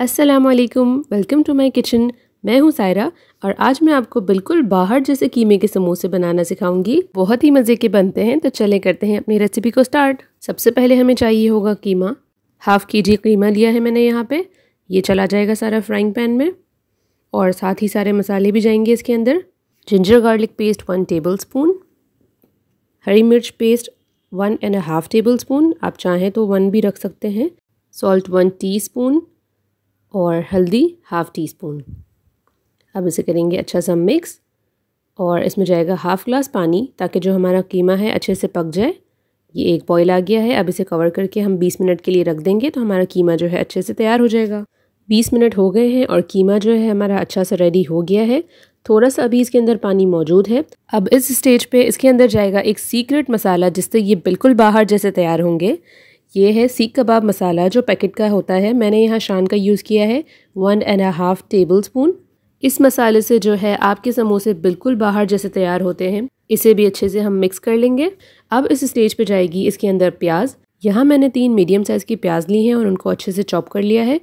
अस्सलाम वालेकुम welcome to my kitchen मैं हूँ सायरा और आज मैं आपको बिल्कुल बाहर जैसे कीमे के समोसे बनाना सिखाऊँगी। बहुत ही मज़े के बनते हैं तो चले करते हैं अपनी रेसिपी को स्टार्ट सबसे पहले हमें चाहिए होगा कीमा। हाफ़ के जी कीमा लिया है मैंने यहाँ पे। ये चला जाएगा सारा फ्राइंग पैन में। और साथ ही सारे मसाले भी जाएँगे इसके अंदर। Ginger garlic paste one tablespoon हरी मिर्च paste one and half tablespoon आप चाहें तो वन भी रख सकते हैं। सॉल्ट वन टीस्पून और हल्दी हाफ़ टी स्पून अब इसे करेंगे अच्छा सा मिक्स और इसमें जाएगा हाफ़ ग्लास पानी ताकि जो हमारा कीमा है अच्छे से पक जाए। ये एक बॉयल आ गया है, अब इसे कवर करके हम 20 मिनट के लिए रख देंगे तो हमारा कीमा जो है अच्छे से तैयार हो जाएगा। 20 मिनट हो गए हैं और कीमा जो है हमारा अच्छा सा रेडी हो गया है। थोड़ा सा अभी इसके अंदर पानी मौजूद है। अब इस स्टेज पे इसके अंदर जाएगा एक सीक्रेट मसाला जिससे ये बिल्कुल बाहर जैसे तैयार होंगे। ये है सीख कबाब मसाला जो पैकेट का होता है। मैंने यहाँ शान का यूज़ किया है one and half tablespoon इस मसाले से जो है, आपके समोसे बिल्कुल बाहर जैसे तैयार होते हैं। इसे भी अच्छे से हम मिक्स कर लेंगे। अब इस स्टेज पे जाएगी इसके अंदर प्याज। यहाँ मैंने तीन मीडियम साइज़ की प्याज ली हैं और उनको अच्छे से चॉप कर लिया है।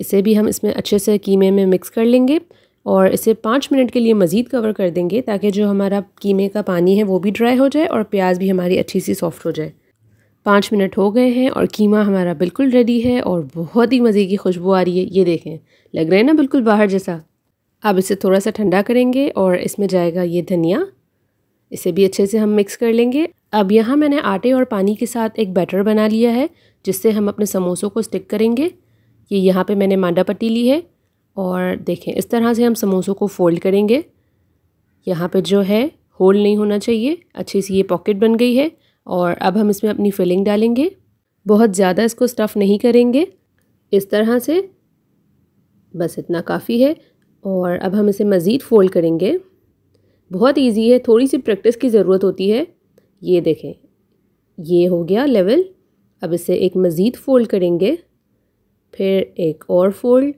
इसे भी हम इसमें अच्छे से कीमे में मिक्स कर लेंगे और इसे पाँच मिनट के लिए मज़ीद कवर कर देंगे ताकि जो हमारा कीमे का पानी है, वो भी ड्राई हो जाए और प्याज भी हमारी अच्छी सी सॉफ्ट हो जाए। पाँच मिनट हो गए हैं और कीमा हमारा बिल्कुल रेडी है और बहुत ही मज़े की खुशबू आ रही है। ये देखें, लग रहा है ना बिल्कुल बाहर जैसा? अब इसे थोड़ा सा ठंडा करेंगे और इसमें जाएगा ये धनिया। इसे भी अच्छे से हम मिक्स कर लेंगे। अब यहाँ मैंने आटे और पानी के साथ एक बैटर बना लिया है, जिससे हम अपने समोसों को स्टिक करेंगे। ये यहाँ पे मैंने मांडा पट्टी ली है और देखें, इस तरह से हम समोसों को फोल्ड करेंगे। यहाँ पे जो है होल नहीं होना चाहिए। अच्छी सी ये पॉकेट बन गई है। और अब हम इसमें अपनी फिलिंग डालेंगे। बहुत ज़्यादा इसको स्टफ़ नहीं करेंगे। इस तरह से। बस इतना काफ़ी है। और अब हम इसे मज़ीद फ़ोल्ड करेंगे। बहुत इजी है। थोड़ी सी प्रैक्टिस की ज़रूरत होती है। ये देखें। ये हो गया लेवल अब इसे एक मज़ीद फ़ोल्ड करेंगे। फिर एक और फोल्ड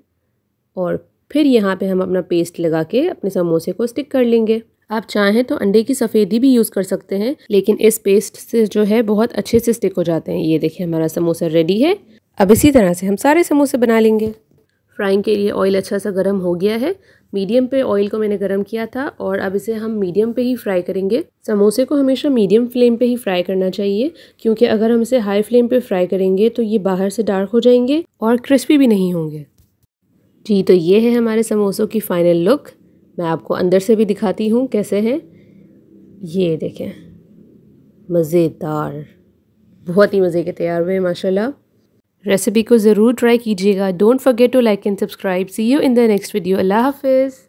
और फिर यहाँ पे हम अपना पेस्ट लगा के अपने समोसे को स्टिक कर लेंगे। आप चाहें तो अंडे की सफ़ेदी भी यूज़ कर सकते हैं, लेकिन इस पेस्ट से जो है बहुत अच्छे से स्टिक हो जाते हैं। ये देखिए हमारा समोसा रेडी है। अब इसी तरह से हम सारे समोसे बना लेंगे। फ्राइंग के लिए ऑयल अच्छा सा गर्म हो गया है। मीडियम पे ऑयल को मैंने गर्म किया था और अब इसे हम मीडियम पे ही फ्राई करेंगे। समोसे को हमेशा मीडियम फ्लेम पे ही फ्राई करना चाहिए, क्योंकि अगर हम इसे हाई फ्लेम पे फ्राई करेंगे तो ये बाहर से डार्क हो जाएँगे और क्रिस्पी भी नहीं होंगे। जी तो ये है हमारे समोसों की फ़ाइनल लुक मैं आपको अंदर से भी दिखाती हूँ कैसे हैं। ये देखें, मज़ेदार, बहुत ही मज़े के तैयार हुए माशाल्लाह। रेसिपी को ज़रूर ट्राई कीजिएगा। Don't forget to like and subscribe see you in the next video अल्लाह हाफिज़।